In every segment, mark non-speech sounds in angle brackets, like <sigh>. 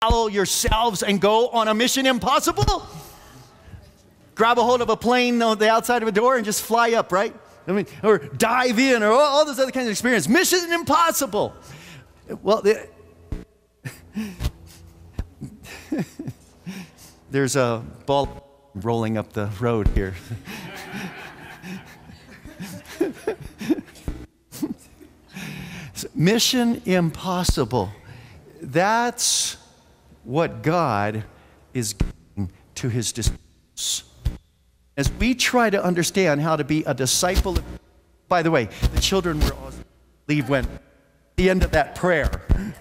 follow yourselves and go on a mission impossible? Grab a hold of a plane on the outside of a door and just fly up, right? I mean, or dive in, or all, all those other kinds of experience. Mission impossible. Well, the, <laughs> there's a ball rolling up the road here. <laughs> Mission impossible. That's what God is giving to his disciples. As we try to understand how to be a disciple, by the way, the children were awesome. leave when the end of that prayer. <laughs>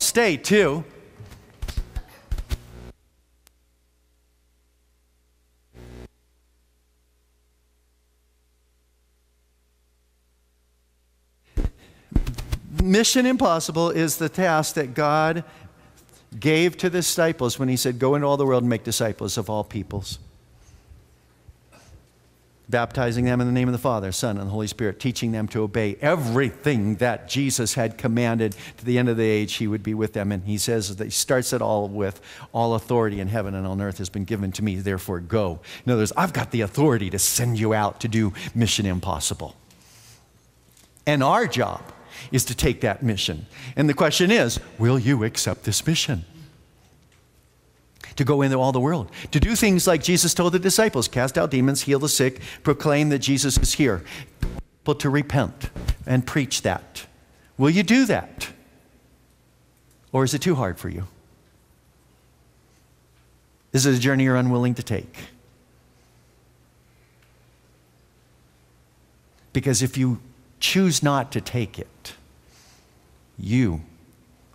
Stay too. Mission Impossible is the task that God gave to the disciples when He said, Go into all the world and make disciples of all peoples. Baptizing them in the name of the Father, Son, and the Holy Spirit, teaching them to obey everything that Jesus had commanded to the end of the age, He would be with them. And He says that He starts it all with, All authority in heaven and on earth has been given to me, therefore go. In other words, I've got the authority to send you out to do Mission Impossible. And our job is to take that mission. And the question is will you accept this mission? To go into all the world, to do things like Jesus told the disciples cast out demons, heal the sick, proclaim that Jesus is here, people to repent and preach that. Will you do that? Or is it too hard for you? Is it a journey you're unwilling to take? Because if you choose not to take it, you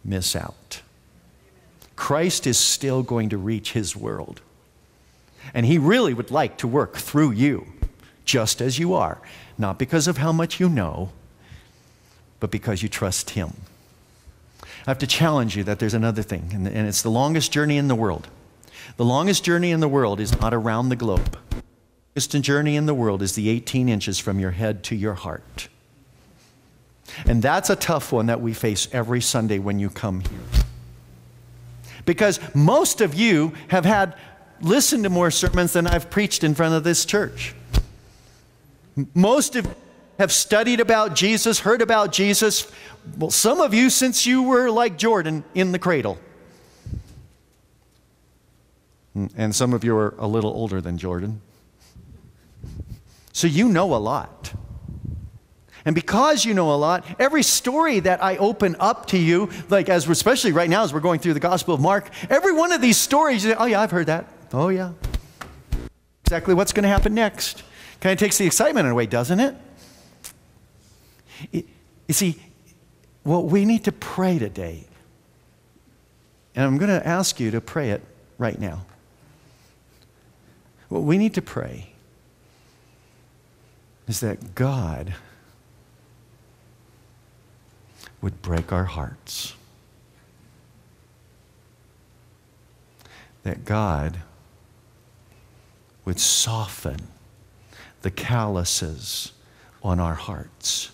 miss out. Christ is still going to reach his world. And he really would like to work through you, just as you are, not because of how much you know, but because you trust him. I have to challenge you that there's another thing, and it's the longest journey in the world. The longest journey in the world is not around the globe. The longest journey in the world is the 18 inches from your head to your heart. And that's a tough one that we face every Sunday when you come here. Because most of you have had listened to more sermons than I've preached in front of this church. Most of you have studied about Jesus, heard about Jesus. Well, some of you since you were like Jordan in the cradle. And some of you are a little older than Jordan. So you know a lot. And because you know a lot, every story that I open up to you, like as especially right now as we're going through the Gospel of Mark, every one of these stories, oh yeah, I've heard that. Oh yeah. Exactly what's going to happen next. Kind of takes the excitement away, doesn't it? You see, well, we need to pray today. And I'm going to ask you to pray it right now. What we need to pray is that God would break our hearts. That God would soften the calluses on our hearts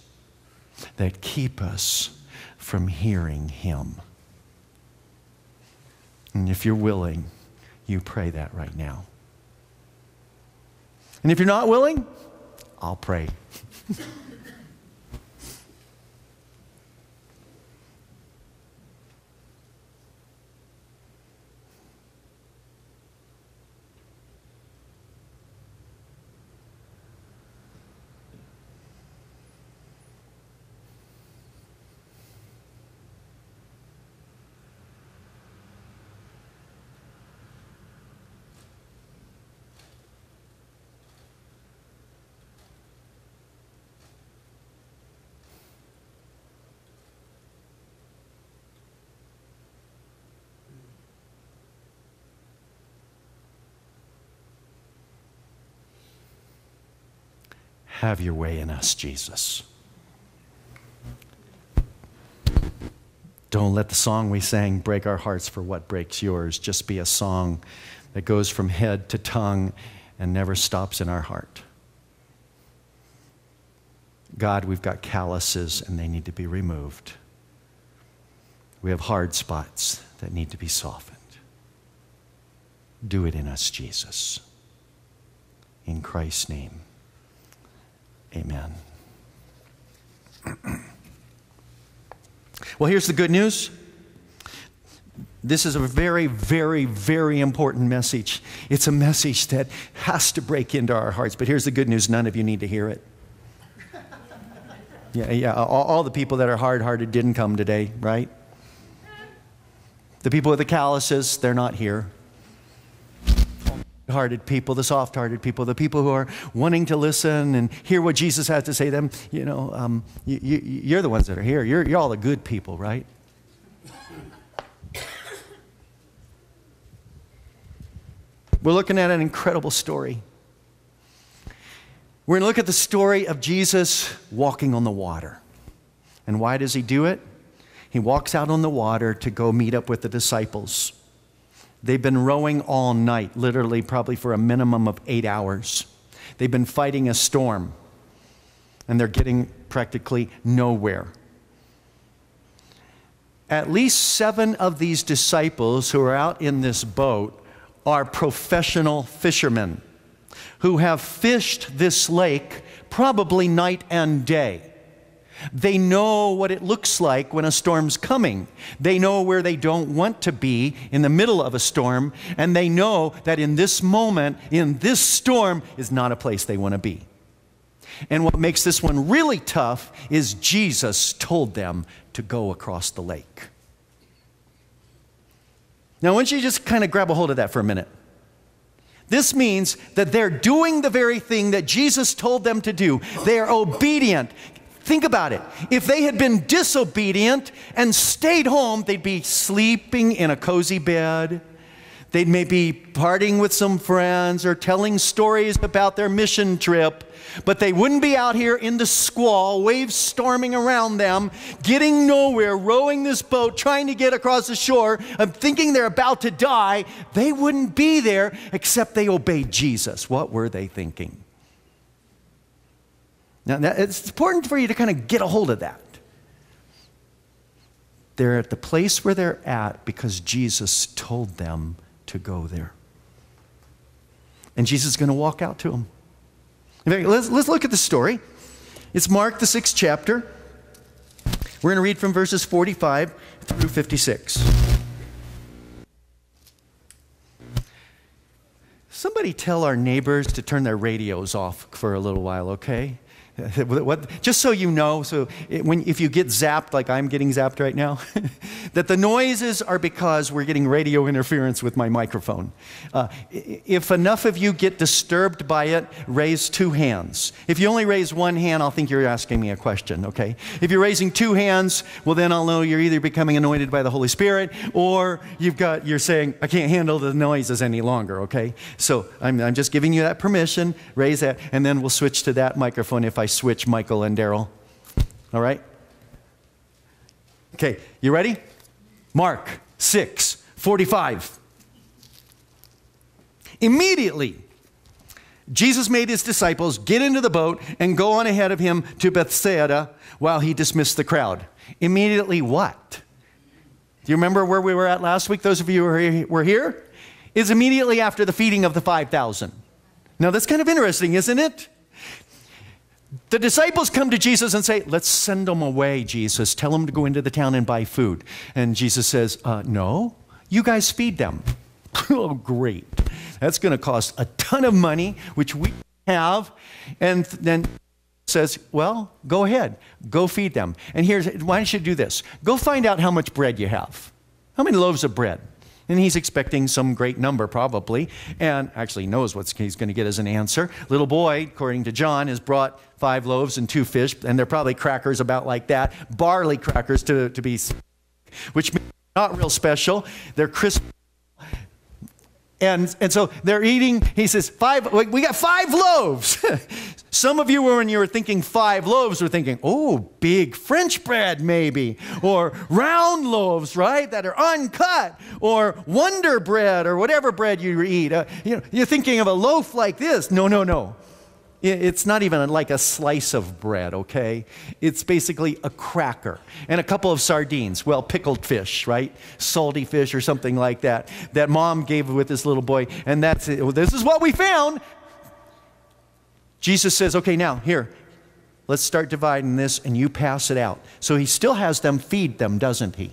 that keep us from hearing Him. And if you're willing, you pray that right now. And if you're not willing, I'll pray. <laughs> Have your way in us, Jesus. Don't let the song we sang break our hearts for what breaks yours. Just be a song that goes from head to tongue and never stops in our heart. God, we've got calluses and they need to be removed. We have hard spots that need to be softened. Do it in us, Jesus. In Christ's name, amen. well, here's the good news. This is a very, very, very important message. It's a message that has to break into our hearts. But here's the good news none of you need to hear it. <laughs> Yeah, yeah. All, all the people that are hard hearted didn't come today, right? The people with the calluses, they're not here hearted people, the soft hearted people, the people who are wanting to listen and hear what Jesus has to say to them, you know, um, you, are the ones that are here. You're, you're all the good people, right? We're looking at an incredible story. We're going to look at the story of Jesus walking on the water. And why does he do it? He walks out on the water to go meet up with the disciples. They've been rowing all night, literally, probably for a minimum of eight hours. They've been fighting a storm, and they're getting practically nowhere. At least seven of these disciples who are out in this boat are professional fishermen who have fished this lake probably night and day. They know what it looks like when a storm's coming. They know where they don't want to be in the middle of a storm, and they know that in this moment, in this storm, is not a place they want to be. And what makes this one really tough is Jesus told them to go across the lake. Now, I want you just kind of grab a hold of that for a minute. This means that they're doing the very thing that Jesus told them to do. They are obedient. Think about it. If they had been disobedient and stayed home, they'd be sleeping in a cozy bed. They'd maybe partying with some friends or telling stories about their mission trip, but they wouldn't be out here in the squall, waves storming around them, getting nowhere, rowing this boat, trying to get across the shore, and thinking they're about to die. They wouldn't be there except they obeyed Jesus. What were they thinking? Now, it's important for you to kind of get a hold of that. They're at the place where they're at because Jesus told them to go there. And Jesus is going to walk out to them. Let's, let's look at the story. It's Mark, the sixth chapter. We're going to read from verses 45 through 56. Somebody tell our neighbors to turn their radios off for a little while, okay? <laughs> what, just so you know, so it, when, if you get zapped like I'm getting zapped right now, <laughs> that the noises are because we're getting radio interference with my microphone. Uh, if enough of you get disturbed by it, raise two hands. If you only raise one hand, I'll think you're asking me a question, okay? If you're raising two hands, well, then I'll know you're either becoming anointed by the Holy Spirit or you've got, you're saying, I can't handle the noises any longer, okay? So I'm, I'm just giving you that permission, raise that, and then we'll switch to that microphone if I I switch Michael and Daryl. All right? Okay, you ready? Mark 6 45. Immediately, Jesus made his disciples get into the boat and go on ahead of him to Bethsaida while he dismissed the crowd. Immediately, what? Do you remember where we were at last week? Those of you who were here? Is immediately after the feeding of the 5,000. Now, that's kind of interesting, isn't it? The disciples come to Jesus and say, Let's send them away, Jesus. Tell them to go into the town and buy food. And Jesus says, uh, No, you guys feed them. <laughs> oh, great. That's going to cost a ton of money, which we have. And then says, Well, go ahead, go feed them. And here's why don't you do this? Go find out how much bread you have. How many loaves of bread? And he's expecting some great number, probably, and actually knows what he's going to get as an answer. Little boy, according to John, has brought five loaves and two fish, and they're probably crackers about like that, barley crackers to, to be, which means not real special. They're crisp and, and so they're eating, he says, five, we got five loaves. <laughs> Some of you, when you were thinking five loaves, were thinking, oh, big French bread, maybe, or round loaves, right, that are uncut, or Wonder bread, or whatever bread you eat. Uh, you know, you're thinking of a loaf like this. No, no, no. It's not even like a slice of bread, okay? It's basically a cracker and a couple of sardines. Well, pickled fish, right? Salty fish or something like that. That mom gave with this little boy. And that's it. Well, this is what we found. Jesus says, okay, now, here, let's start dividing this and you pass it out. So he still has them feed them, doesn't he?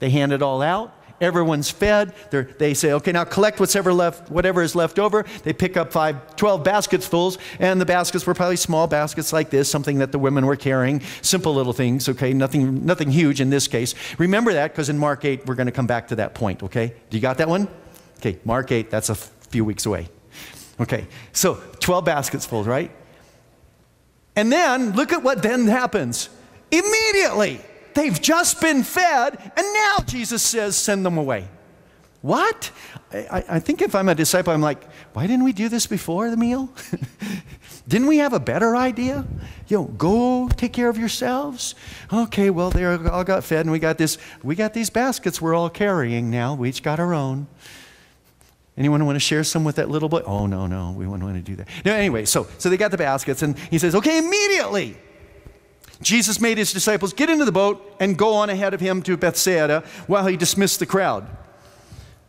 They hand it all out. Everyone's fed. They're, they say, okay, now collect whatever, left, whatever is left over. They pick up five, 12 baskets fulls, and the baskets were probably small baskets like this, something that the women were carrying. Simple little things, okay? Nothing, nothing huge in this case. Remember that because in Mark 8, we're going to come back to that point, okay? Do you got that one? Okay, Mark 8, that's a few weeks away. Okay, so 12 baskets full, right? And then look at what then happens. Immediately, They've just been fed, and now Jesus says, send them away. What? I, I, think if I'm a disciple, I'm like, why didn't we do this before the meal? <laughs> didn't we have a better idea? You know, go take care of yourselves. Okay, well, they all got fed, and we got this. We got these baskets we're all carrying now. We each got our own. Anyone want to share some with that little boy? Oh no, no, we wouldn't want to do that. No, anyway, so so they got the baskets, and he says, okay, immediately Jesus made his disciples get into the boat and go on ahead of him to Bethsaida while he dismissed the crowd.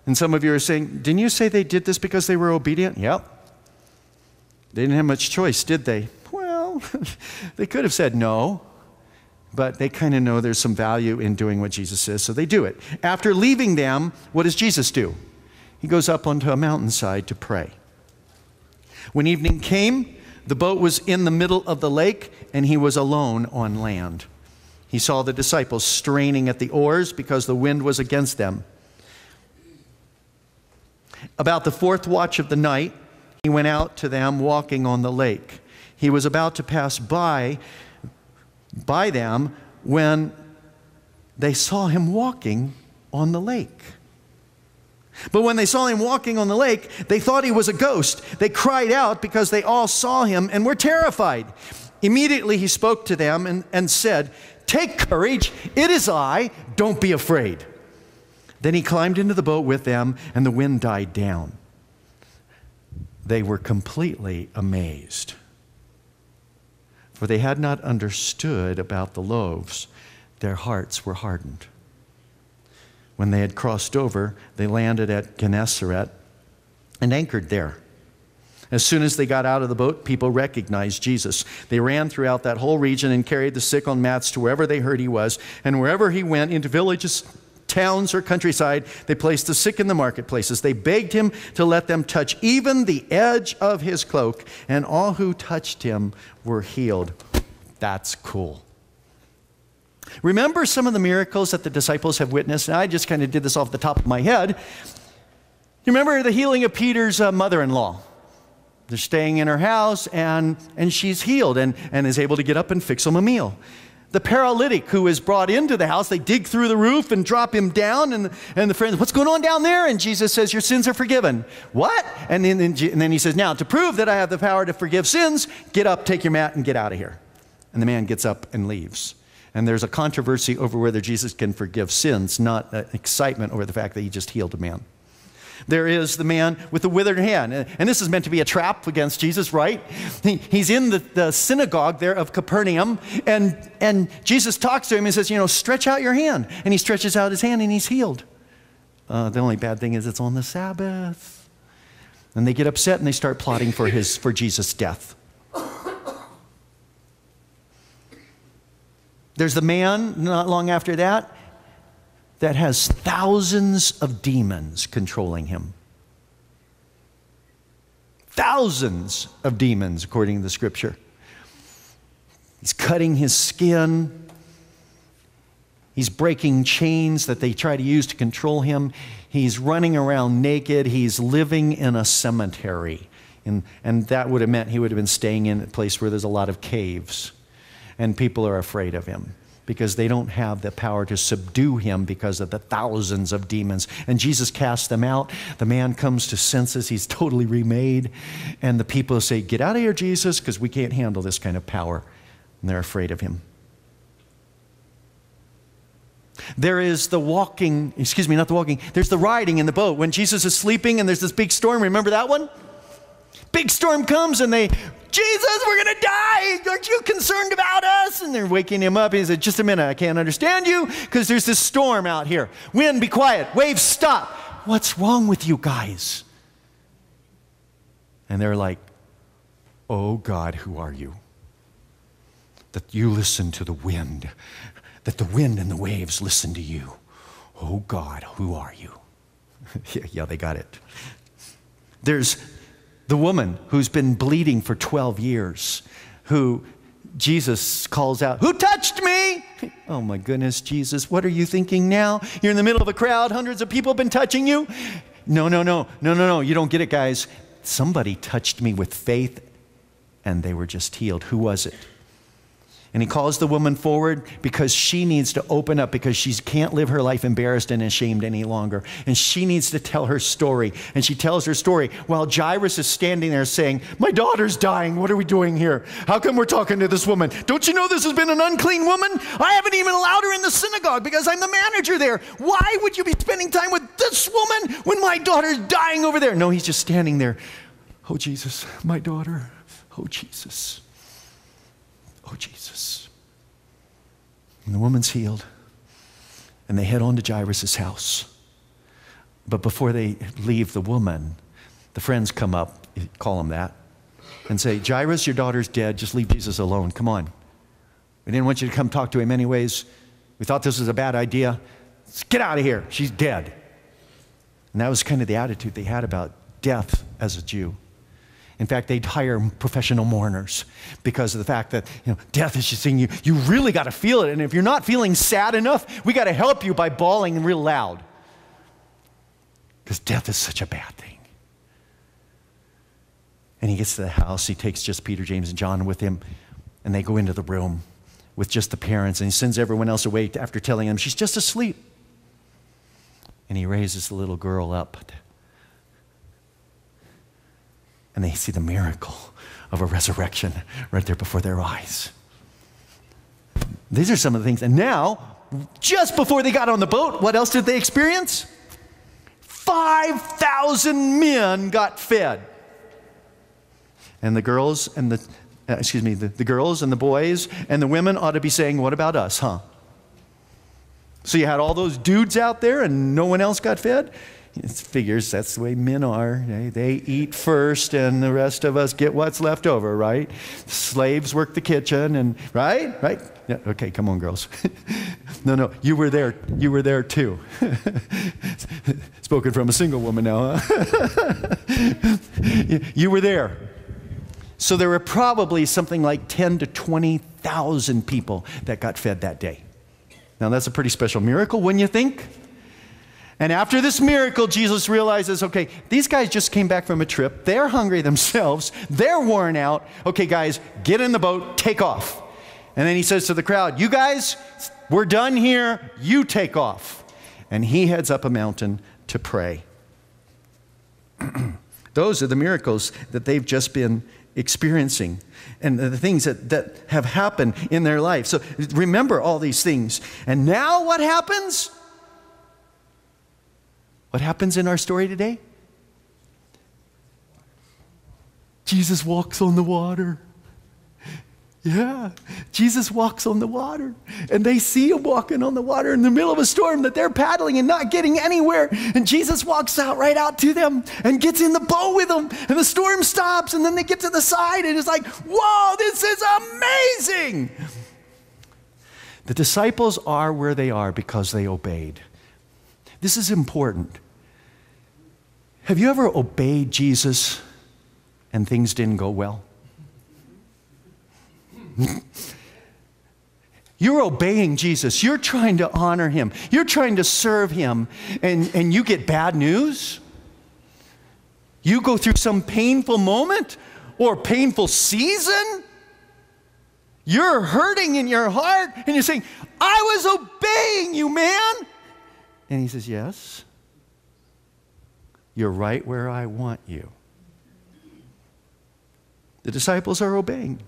And some of you are saying, Didn't you say they did this because they were obedient? Yep. They didn't have much choice, did they? Well, <laughs> they could have said no, but they kind of know there's some value in doing what Jesus says, so they do it. After leaving them, what does Jesus do? He goes up onto a mountainside to pray. When evening came, the boat was in the middle of the lake, and he was alone on land. He saw the disciples straining at the oars because the wind was against them. About the fourth watch of the night, he went out to them walking on the lake. He was about to pass by by them when they saw him walking on the lake. But when they saw him walking on the lake, they thought he was a ghost. They cried out because they all saw him and were terrified. Immediately he spoke to them and, and said, Take courage, it is I, don't be afraid. Then he climbed into the boat with them, and the wind died down. They were completely amazed, for they had not understood about the loaves. Their hearts were hardened. When they had crossed over, they landed at Gennesaret and anchored there. As soon as they got out of the boat, people recognized Jesus. They ran throughout that whole region and carried the sick on mats to wherever they heard he was. And wherever he went, into villages, towns, or countryside, they placed the sick in the marketplaces. They begged him to let them touch even the edge of his cloak, and all who touched him were healed. That's cool. Remember some of the miracles that the disciples have witnessed? And I just kind of did this off the top of my head. You remember the healing of Peter's uh, mother in law? They're staying in her house, and, and she's healed and, and is able to get up and fix them a meal. The paralytic who is brought into the house, they dig through the roof and drop him down. And, and the friends, what's going on down there? And Jesus says, Your sins are forgiven. What? And then, and then he says, Now, to prove that I have the power to forgive sins, get up, take your mat, and get out of here. And the man gets up and leaves. And there's a controversy over whether Jesus can forgive sins, not excitement over the fact that he just healed a man. There is the man with the withered hand. And this is meant to be a trap against Jesus, right? he's in the, the synagogue there of Capernaum, and, and Jesus talks to him and says, You know, stretch out your hand. And he stretches out his hand and he's healed. Uh, the only bad thing is it's on the Sabbath. And they get upset and they start plotting for, his, for Jesus' death. There's the man not long after that that has thousands of demons controlling him. Thousands of demons, according to the scripture. He's cutting his skin. He's breaking chains that they try to use to control him. He's running around naked. He's living in a cemetery. And, and that would have meant he would have been staying in a place where there's a lot of caves and people are afraid of him because they don't have the power to subdue him because of the thousands of demons. And Jesus casts them out. The man comes to senses. He's <laughs> totally remade. And the people say, Get out of here, Jesus, because we can't handle this kind of power. And they're afraid of him. There is the walking, excuse me, not the walking, there's the riding in the boat. When Jesus is sleeping and there's this big storm, remember that one? Big storm comes and they Jesus, we're going to die. Aren't you concerned about us? And they're waking him up. He said, Just a minute, I can't understand you because there's this storm out here. Wind, be quiet. Waves, stop. What's wrong with you guys? And they're like, Oh God, who are you? That you listen to the wind, that the wind and the waves listen to you. Oh God, who are you? <laughs> yeah, they got it. There's the woman who's been bleeding for 12 years, who Jesus calls out, Who touched me? <laughs> Oh my goodness, Jesus, what are you thinking now? You're in the middle of a crowd, hundreds of people have been touching you. No, no, no, no, no, no, you don't get it, guys. Somebody touched me with faith and they were just healed. Who was it? And he calls the woman forward because she needs to open up because she can't live her life embarrassed and ashamed any longer. And she needs to tell her story. And she tells her story while Jairus is standing there saying, My daughter's dying. What are we doing here? How come we're talking to this woman? Don't you know this has been an unclean woman? I haven't even allowed her in the synagogue because I'm the manager there. Why would you be spending time with this woman when my daughter's dying over there? No, he's just standing there. Oh, Jesus, my daughter. Oh, Jesus. Oh, Jesus. And the woman's healed. And they head on to Jairus' house. But before they leave the woman, the friends come up, call him that, and say, Jairus, your daughter's dead. Just leave Jesus alone. Come on. We didn't want you to come talk to him anyways. We thought this was a bad idea. Let's get out of here. She's dead. And that was kind of the attitude they had about death as a Jew. In fact, they'd hire professional mourners because of the fact that you know, death is just saying you, you really got to feel it. And if you're not feeling sad enough, we got to help you by bawling real loud. Because death is such a bad thing. And he gets to the house, he takes just Peter, James, and John with him, and they go into the room with just the parents, and he sends everyone else away after telling them she's just asleep. And he raises the little girl up and they see the miracle of a resurrection right there before their eyes. These are some of the things. And now, just before they got on the boat, what else did they experience? 5,000 men got fed. And the girls and the, uh, excuse me, the, the girls and the boys and the women ought to be saying, What about us, huh? So you had all those dudes out there and no one else got fed? It figures that's the way men are. They, they eat first, and the rest of us get what's left over, right? Slaves work the kitchen, and right, right. Yeah, okay, come on, girls. <laughs> no, no, you were there. You were there too. <laughs> Spoken from a single woman now, huh? <laughs> you were there. So there were probably something like 10 to 20,000 people that got fed that day. Now that's a pretty special miracle, wouldn't you think? And after this miracle, Jesus realizes okay, these guys just came back from a trip. They're hungry themselves. They're worn out. Okay, guys, get in the boat, take off. And then he says to the crowd, You guys, we're done here. You take off. And he heads up a mountain to pray. <clears throat> Those are the miracles that they've just been experiencing and the things that, that have happened in their life. So remember all these things. And now what happens? What happens in our story today? Jesus walks on the water. Yeah, Jesus walks on the water. And they see him walking on the water in the middle of a storm that they're paddling and not getting anywhere. And Jesus walks out right out to them and gets in the boat with them. And the storm stops. And then they get to the side and it's like, whoa, this is amazing. The disciples are where they are because they obeyed. This is important. Have you ever obeyed Jesus and things didn't go well? <laughs> You're obeying Jesus. You're trying to honor him. You're trying to serve him, and, and you get bad news. You go through some painful moment or painful season. You're hurting in your heart, and you're saying, I was obeying you, man. And he says, Yes, you're right where I want you. The disciples are obeying.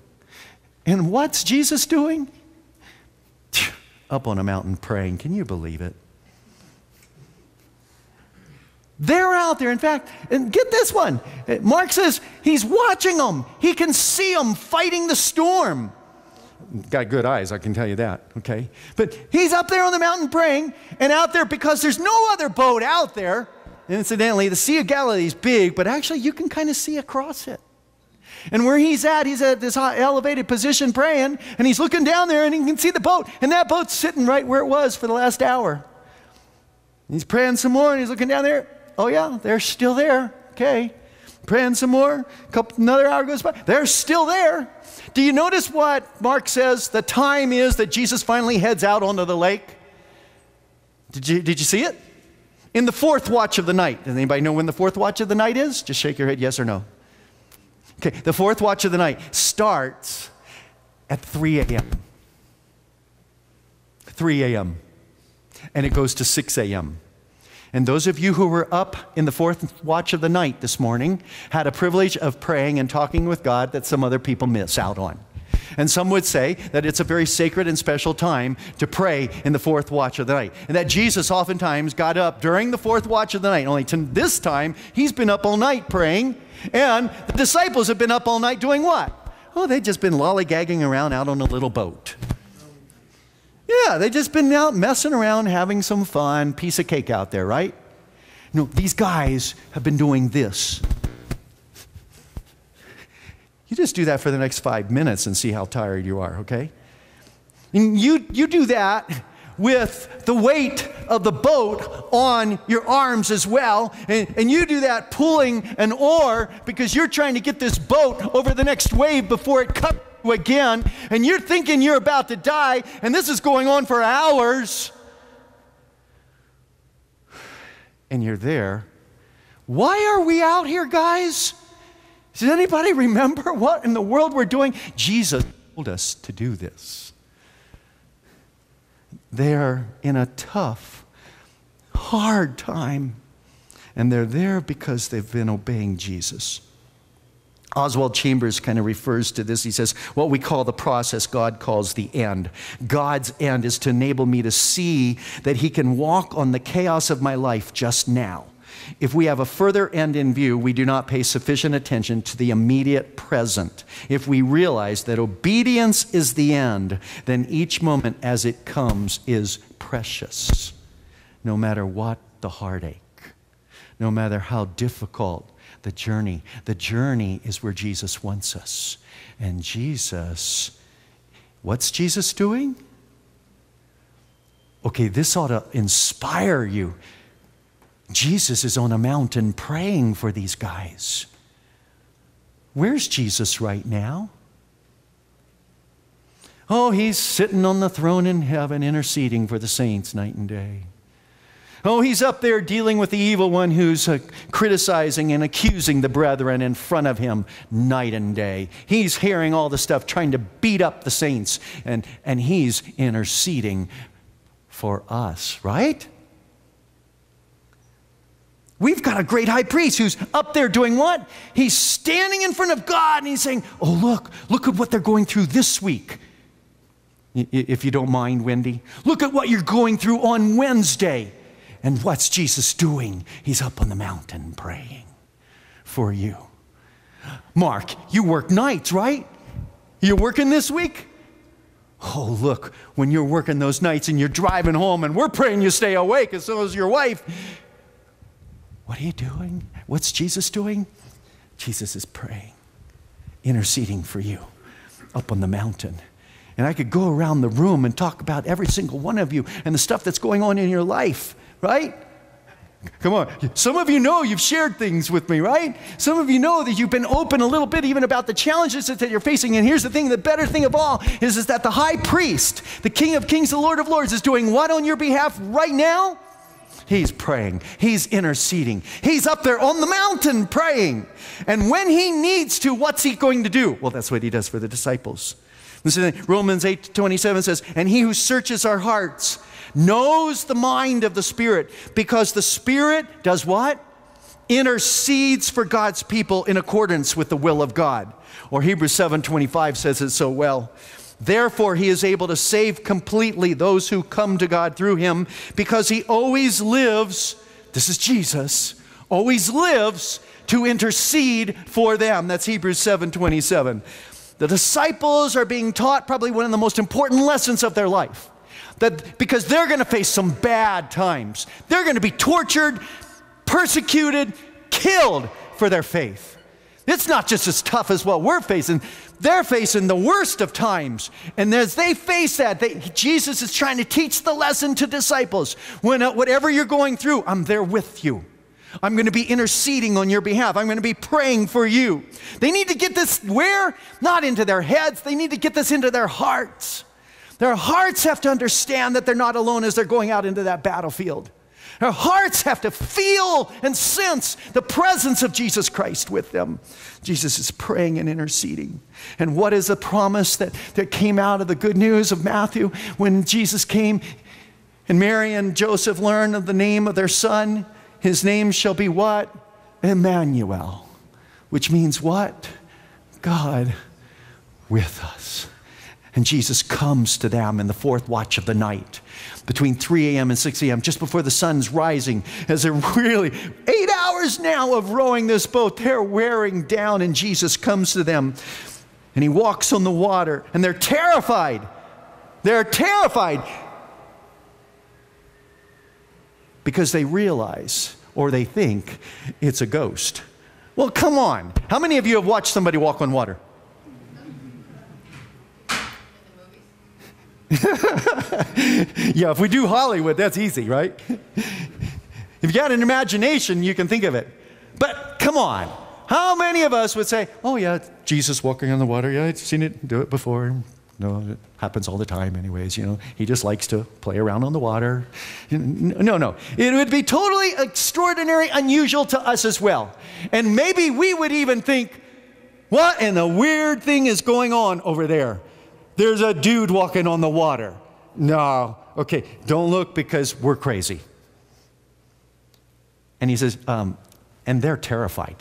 And what's Jesus doing? <laughs> Up on a mountain praying. Can you believe it? They're out there. In fact, and get this one. Mark says he's watching them. He can see them fighting the storm. Got good eyes, I can tell you that, okay? But he's up there on the mountain praying, and out there because there's no other boat out there. Incidentally, the Sea of Galilee is big, but actually you can kind of see across it. And where he's at, he's at this high elevated position praying, and he's looking down there and he can see the boat, and that boat's sitting right where it was for the last hour. He's praying some more, and he's looking down there. Oh, yeah, they're still there. Okay. Praying some more. Couple, another hour goes by. They're still there. Do you notice what Mark says the time is that Jesus finally heads out onto the lake? Did you, did you see it? In the fourth watch of the night. Does anybody know when the fourth watch of the night is? Just shake your head, yes or no. Okay, the fourth watch of the night starts at 3 a.m. 3 a.m. And it goes to 6 a.m. And those of you who were up in the fourth watch of the night this morning had a privilege of praying and talking with God that some other people miss out on. And some would say that it's a very sacred and special time to pray in the fourth watch of the night. And that Jesus oftentimes got up during the fourth watch of the night. Only to this time, he's been up all night praying. And the disciples have been up all night doing what? Oh, they've just been lollygagging around out on a little boat. Yeah, they've just been out messing around, having some fun, piece of cake out there, right? No, these guys have been doing this. You just do that for the next five minutes and see how tired you are, okay? And you, you do that with the weight of the boat on your arms as well. And, and you do that pulling an oar because you're trying to get this boat over the next wave before it again, and you're thinking you're about to die, and this is going on for hours, and you're there. Why are we out here, guys? Does anybody remember <laughs> what in the world we're doing? Jesus told us to do this. They're in a tough, hard time, and they're there because they've been obeying Jesus. Oswald Chambers kind of refers to this. He says, What we call the process, God calls the end. God's end is to enable me to see that He can walk on the chaos of my life just now. If we have a further end in view, we do not pay sufficient attention to the immediate present. If we realize that obedience is the end, then each moment as it comes is precious, no matter what the heartache, no matter how difficult the journey. The journey is where Jesus wants us. And Jesus, what's Jesus doing? Okay, this ought to inspire you. Jesus is on a mountain praying for these guys. Where's Jesus right now? Oh, he's sitting on the throne in heaven interceding for the saints night and day. Oh, he's up there dealing with the evil one who's uh, criticizing and accusing the brethren in front of him night and day. He's hearing all the stuff, trying to beat up the saints, and, and he's interceding for us, right? We've got a great high priest who's up there doing what? He's standing in front of God and he's saying, Oh, look, look at what they're going through this week. If you don't mind, Wendy, look at what you're going through on Wednesday. And what's Jesus doing? He's up on the mountain praying for you. Mark, you work nights, right? You're working this week? Oh, look, when you're working those nights and you're driving home and we're praying you stay awake, as so is your wife. What are you doing? What's Jesus doing? Jesus is praying, interceding for you up on the mountain. And I could go around the room and talk about every single one of you and the stuff that's going on in your life right? Come on. Some of you know you've shared things with me, right? Some of you know that you've been open a little bit even about the challenges that you're facing. And here's the thing the better thing of all is, is that the high priest, the King of Kings, the Lord of Lords, is doing what on your behalf right now? He's praying. He's interceding. He's up there on the mountain praying. And when he needs to, what's he going to do? Well, that's what he does for the disciples. Listen, Romans 8 27 says, And he who searches our hearts knows the mind of the Spirit because the Spirit does what? Intercedes for God's people in accordance with the will of God. Or Hebrews 7:25 says it so well. Therefore, he is able to save completely those who come to God through him because he always lives, this is Jesus, always lives to intercede for them. That's Hebrews 7:27. The disciples are being taught probably one of the most important lessons of their life. That because they're going to face some bad times. They're going to be tortured, persecuted, killed for their faith. It's not just as tough as what we're facing. They're facing the worst of times. And as they face that, they, Jesus is trying to teach the lesson to disciples. When, uh, whatever you're going through, I'm there with you. I'm going to be interceding on your behalf. I'm going to be praying for you. They need to get this where? Not into their heads. They need to get this into their hearts. Their hearts have to understand that they're not alone as they're going out into that battlefield. Their hearts have to feel and sense the presence of Jesus Christ with them. Jesus is praying and interceding. And what is the promise that, that came out of the good news of Matthew when Jesus came and Mary and Joseph learned of the name of their son? His name shall be what? Emmanuel, which means what? God with us. And Jesus comes to them in the fourth watch of the night, between 3 a.m. and 6 a.m., just before the sun's rising, as they're really eight hours now of rowing this boat. They're wearing down, and Jesus comes to them and he walks on the water, and they're terrified. They're terrified because they realize or they think it's a ghost. Well, come on. How many of you have watched somebody walk on water? <laughs> yeah, if we do Hollywood, that's easy, right? if you got an imagination, you can think of it. But come on. How many of us would say, oh, yeah, Jesus walking on the water? Yeah, I've seen it, do it before. No, it happens all the time, anyways. You know, he just likes to play around on the water. No, no. It would be totally extraordinary, unusual to us as well. And maybe we would even think, what in the weird thing is going on over there? There's a dude walking on the water. No, okay, don't look because we're crazy. And he says, um, and they're terrified.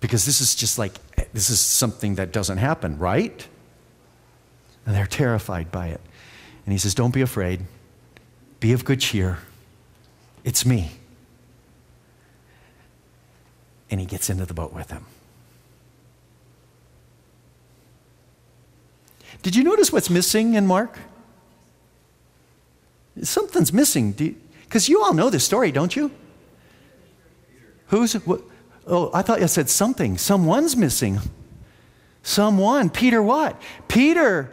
Because this is just like, this is something that doesn't happen, right? And they're terrified by it. And he says, Don't be afraid. Be of good cheer. It's me. And he gets into the boat with them. Did you notice what's missing in Mark? Something's missing. Because you, you, all know this story, don't you? Who's. What, oh, I thought you said something. Someone's missing. Someone. Peter, what? Peter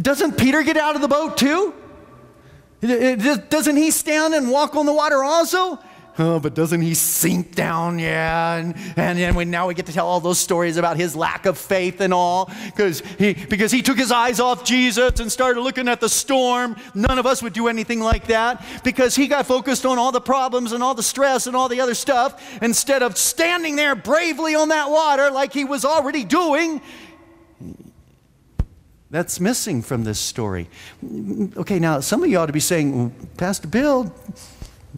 doesn't Peter get out of the boat too? Doesn't he stand and walk on the water also? Oh, but doesn't he sink down? Yeah. And, and then we, now we get to tell all those stories about his lack of faith and all because he, because he took his eyes off Jesus and started looking at the storm. None of us would do anything like that because he got focused on all the problems and all the stress and all the other stuff instead of standing there bravely on that water like he was already doing. That's missing from this story. Okay, now some of you ought to be saying, Pastor Bill,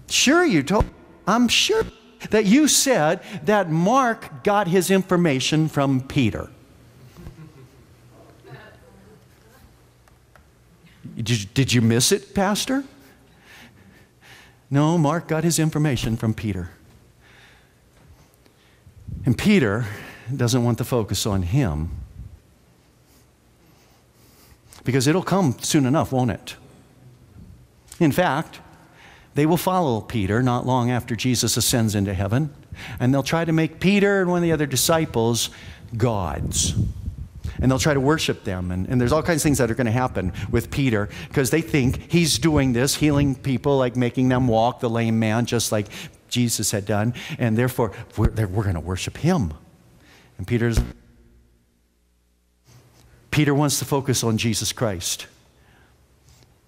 sure you told, I'm sure that you said that Mark got his information from Peter. Did, did you miss it, Pastor? No, Mark got his information from Peter. And Peter doesn't want the focus on him because it'll come soon enough, won't it? In fact, they will follow Peter not long after Jesus ascends into heaven, and they'll try to make Peter and one of the other disciples gods. And they'll try to worship them. And, and there's all kinds of things that are going to happen with Peter because they think he's doing this, healing people, like making them walk, the lame man, just like Jesus had done. And therefore, we're, we're going to worship him. And Peter's Peter wants to focus on Jesus Christ.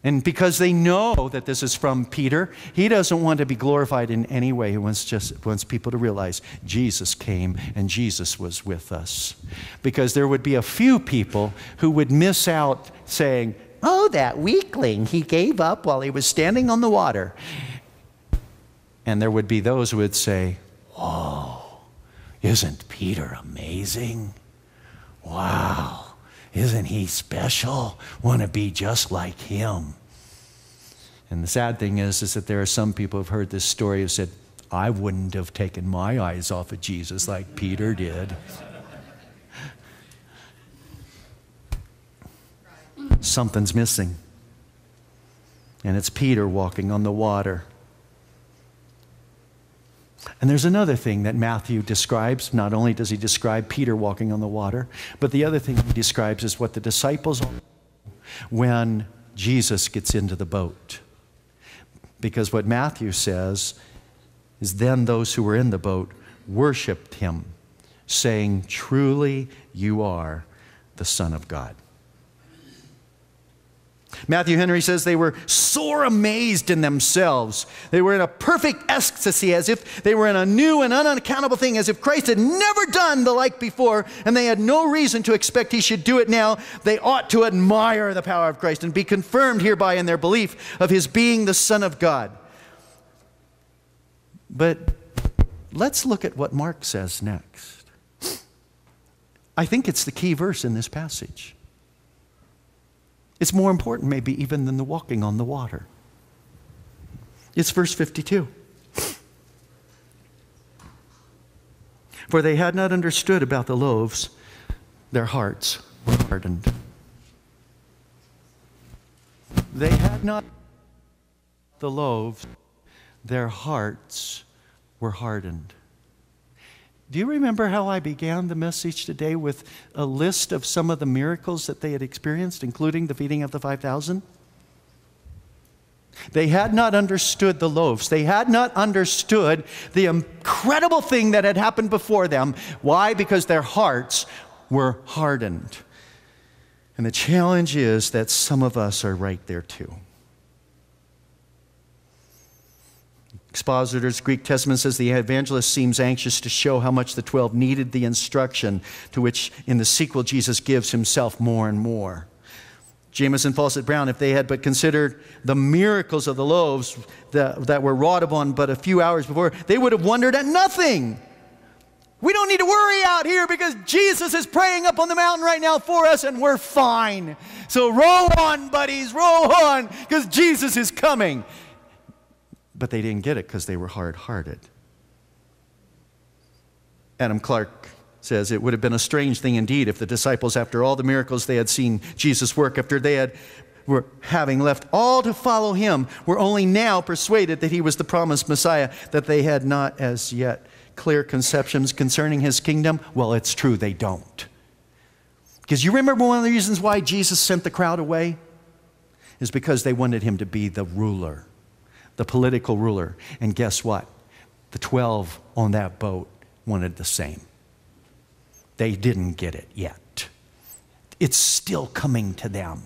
And because they know that this is from Peter, he doesn't want to be glorified in any way. He wants just wants people to realize Jesus came and Jesus was with us. Because there would be a few people who would miss out saying, "Oh, that weakling, he gave up while he was standing on the water." And there would be those who would say, "Whoa, isn't Peter amazing? Wow." Isn't he special? Want to be just like him. And the sad thing is, is that there are some people who've heard this story who said, I wouldn't have taken my eyes off of Jesus like Peter did. Something's missing. And it's Peter walking on the water. And there's another thing that Matthew describes. Not only does he describe Peter walking on the water, but the other thing he describes is what the disciples when Jesus gets into the boat. Because what Matthew says is then those who were in the boat worshiped him, saying, Truly you are the Son of God. Matthew Henry says they were sore amazed in themselves. They were in a perfect ecstasy, as if they were in a new and unaccountable thing, as if Christ had never done the like before, and they had no reason to expect he should do it now. They ought to admire the power of Christ and be confirmed hereby in their belief of his being the Son of God. But let's look at what Mark says next. I think it's the key verse in this passage. It's more important, maybe, even than the walking on the water. It's verse 52. For they had not understood about the loaves, their hearts were hardened. They had not the loaves, their hearts were hardened. Do you remember how I began the message today with a list of some of the miracles that they had experienced, including the feeding of the 5,000? They had not understood the loaves. They had not understood the incredible thing that had happened before them. Why? Because their hearts were hardened. And the challenge is that some of us are right there too. Expositor's Greek Testament says the evangelist seems anxious to show how much the 12 needed the instruction to which in the sequel Jesus gives himself more and more. Jamieson Fausset Brown, if they had but considered the miracles of the loaves that, that were wrought upon but a few hours before, they would have wondered at nothing. We don't need to worry out here because Jesus is praying up on the mountain right now for us and we're fine. So roll on, buddies, roll on because Jesus is coming but they didn't get it because they were hard hearted. Adam Clarke says it would have been a strange thing indeed if the disciples, after all the miracles they had seen Jesus work, after they had were having left all to follow him, were only now persuaded that he was the promised Messiah, that they had not as yet clear conceptions concerning his kingdom. Well, it's true, they don't. Because you remember one of the reasons why Jesus sent the crowd away? Is because they wanted him to be the ruler the political ruler. And guess what? The 12 on that boat wanted the same. They didn't get it yet. It's still coming to them.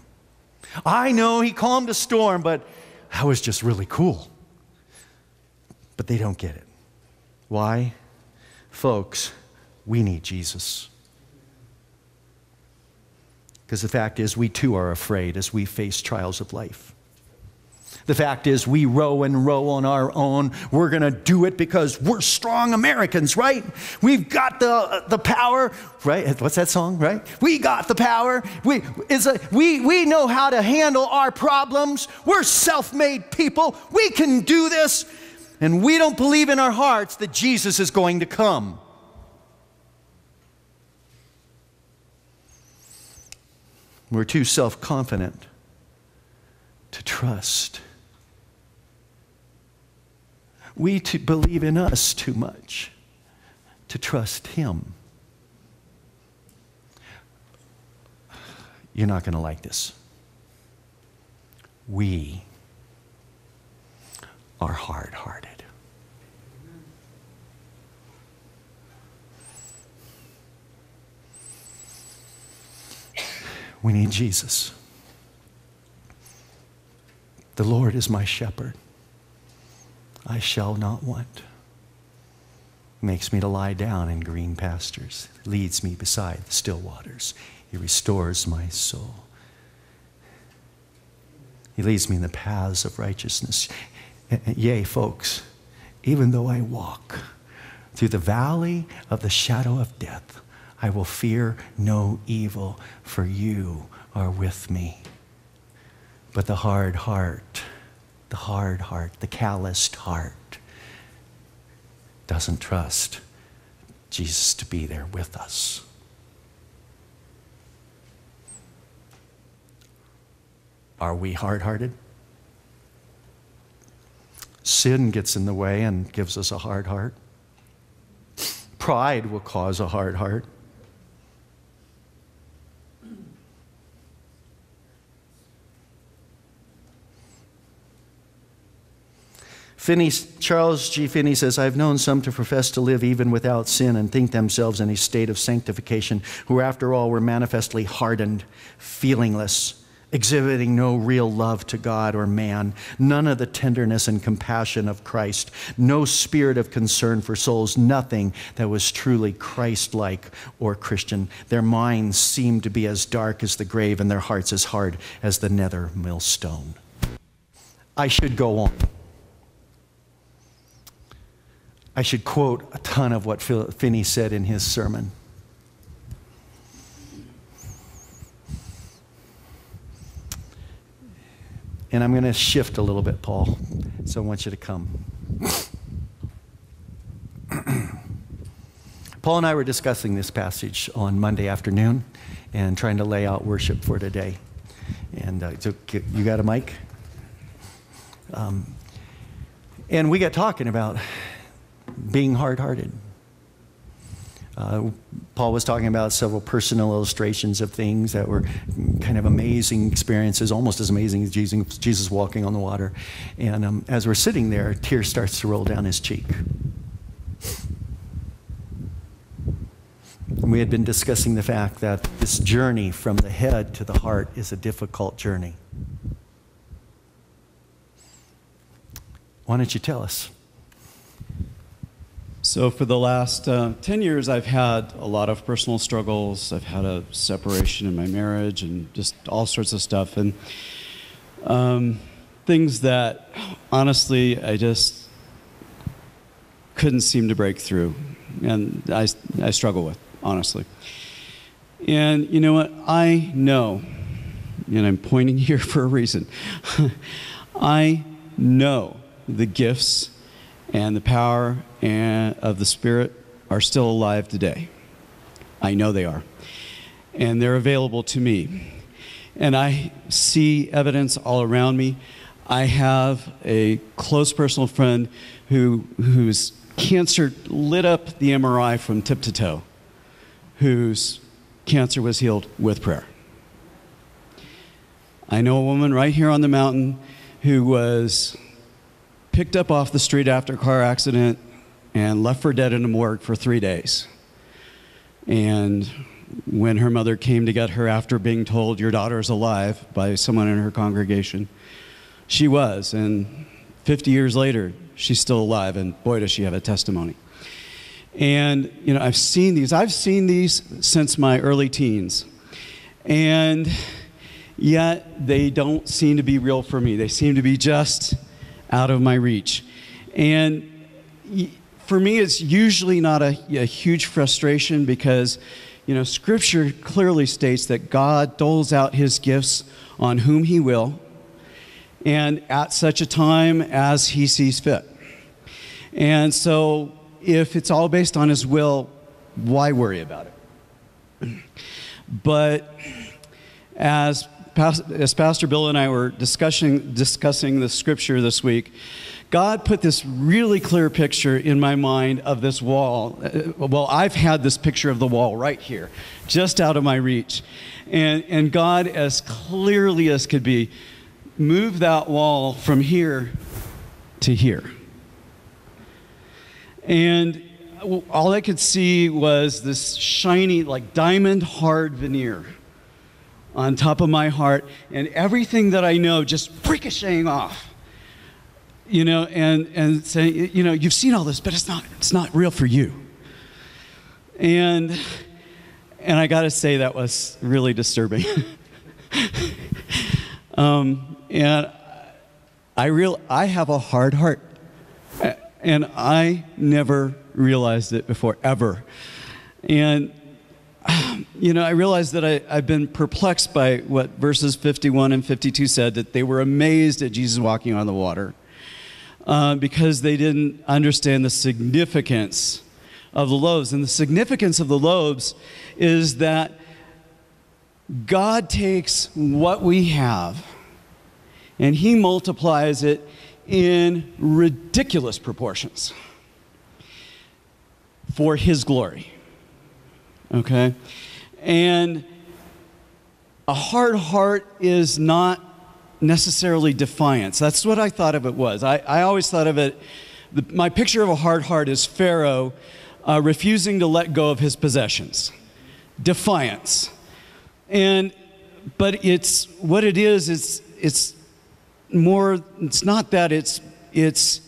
I know he calmed a storm, but that was just really cool. But they don't get it. Why? Folks, we need Jesus. Because the fact is, we too are afraid as we face trials of life. The fact is, we row and row on our own. We're going to do it because we're strong Americans, right? We've got the, the power, right? What's that song, right? We got the power. We, it's a, we, we know how to handle our problems. We're self made people. We can do this. And we don't believe in our hearts that Jesus is going to come. We're too self confident to trust we to believe in us too much to trust Him. You're not going to like this. We are hard hearted. We need Jesus. The Lord is my shepherd. I shall not want. Makes me to lie down in green pastures, leads me beside the still waters. He restores my soul. He leads me in the paths of righteousness. Eh, eh, yea, folks, even though I walk through the valley of the shadow of death, I will fear no evil, for you are with me. But the hard heart, the hard heart, the calloused heart, doesn't trust Jesus to be there with us. Are we hard hearted? Sin gets in the way and gives us a hard heart. Pride will cause a hard heart. Finney, Charles G. Finney says, I've known some to profess to live even without sin and think themselves in a state of sanctification, who after all were manifestly hardened, feelingless, exhibiting no real love to God or man, none of the tenderness and compassion of Christ, no spirit of concern for souls, nothing that was truly Christ like or Christian. Their minds seemed to be as dark as the grave and their hearts as hard as the nether millstone. I should go on. I should quote a ton of what Finney said in his sermon. And I'm going to shift a little bit, Paul. So I want you to come. <clears throat> Paul and I were discussing this passage on Monday afternoon and trying to lay out worship for today. And uh, so you got a mic? Um, and we got talking about being hard hearted. Uh, Paul was talking about several personal illustrations of things that were kind of amazing experiences, almost as amazing as Jesus, Jesus walking on the water. And um, as we're sitting there, a tear starts to roll down his cheek. We had been discussing the fact that this journey from the head to the heart is a difficult journey. Why don't you tell us? So, for the last uh, 10 years, I've had a lot of personal struggles. I've had a separation in my marriage and just all sorts of stuff. And um, things that, honestly, I just couldn't seem to break through. And I, I struggle with, honestly. And you know what? I know, and I'm pointing <laughs> here for a reason. <laughs> I know the gifts and the power and, of the Spirit are still alive today. I know they are. And they're available to me. And I see evidence all around me. I have a close personal friend who, whose cancer lit up the MRI from tip to toe, whose cancer was healed with prayer. I know a woman right here on the mountain who was picked up off the street after a car accident and left for dead in a morgue for three days. And when her mother came to get her after being told, Your daughter is alive by someone in her congregation, she was. And 50 years later, she's still alive, and boy, does she have a testimony. And, you know, I've seen these. I've seen these since my early teens. And yet, they don't seem to be real for me. They seem to be just out of my reach. And for me, it's usually not a, a, huge frustration because, you know, Scripture clearly states that God doles out his gifts on whom he will and at such a time as he sees fit. And so, if it's all based on his will, why worry about it? <clears throat> But as, as Pastor Bill and I were discussing, discussing the scripture this week, God put this really clear picture in my mind of this wall. Uh, well, I've had this picture of the wall right here, just out of my reach. And, and God, as clearly as could be, moved that wall from here to here. And all I could see was this shiny, like diamond hard veneer on top of my heart, and everything that I know just ricocheting off you know, and, and saying, you know, you've seen all this, but it's not, it's not real for you. And, and I got to say, that was really disturbing. <laughs> um, and I, real, I have a hard heart. And I never realized it before, ever. And, you know, I realized that I, I've been perplexed by what verses 51 and 52 said that they were amazed at Jesus walking on the water. uh, because they didn't understand the significance of the loaves. And the significance of the loaves is that God takes what we have and He multiplies it in ridiculous proportions for His glory. Okay? And a hard heart is not necessarily defiance. That's what I thought of it was. I, I always thought of it, the, my picture of a hard heart is Pharaoh uh, refusing to let go of his possessions. Defiance. And, but it's, what it is, it's, it's more, it's not that, it's, it's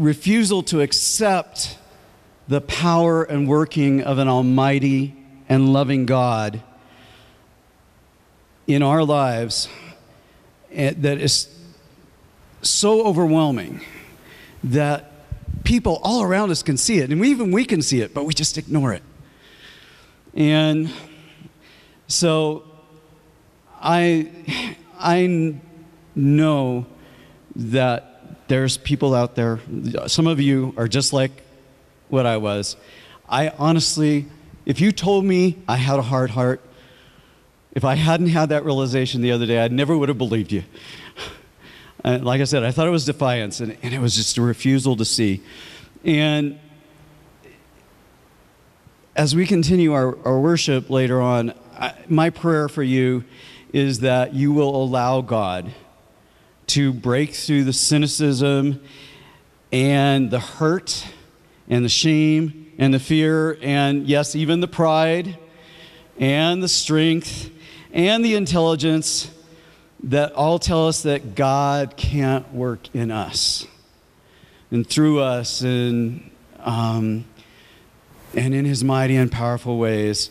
refusal to accept the power and working of an almighty and loving God in our lives eh, that is so overwhelming that people all around us can see it, and we, even we can see it, but we just ignore it. And so I, I know that there's people out there, some of you are just like what I was. I honestly, if you told me I had a hard heart, if I hadn't had that realization the other day, I never would have believed you. And like I said, I thought it was defiance, and, and it was just a refusal to see. And as we continue our, our worship later on, I, my prayer for you is that you will allow God to break through the cynicism and the hurt and the shame and the fear and, yes, even the pride and the strength and the intelligence that all tell us that God can't work in us and through us and, um, and in his mighty and powerful ways.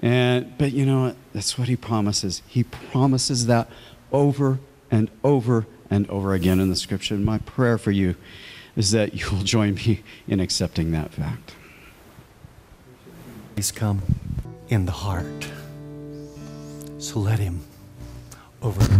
And, but you know what? That's what he promises. He promises that over and over and over again in the scripture. My prayer for you is that you will join me in accepting that fact. He's come in the heart. So let him over.